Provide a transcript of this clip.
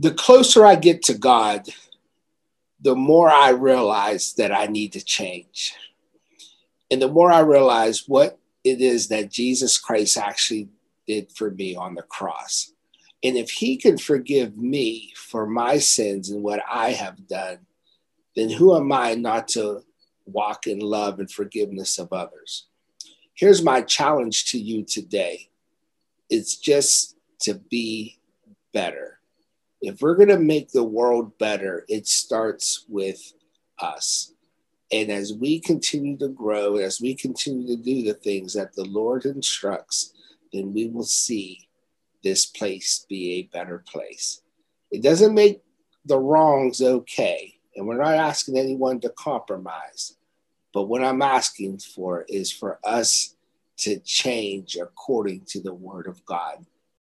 the closer I get to God, the more I realize that I need to change. And the more I realize what it is that Jesus Christ actually did for me on the cross. And if he can forgive me for my sins and what I have done, then who am I not to walk in love and forgiveness of others? Here's my challenge to you today it's just to be better. If we're going to make the world better, it starts with us. And as we continue to grow, as we continue to do the things that the Lord instructs, then we will see this place be a better place. It doesn't make the wrongs okay. And we're not asking anyone to compromise. But what I'm asking for is for us to change according to the word of God.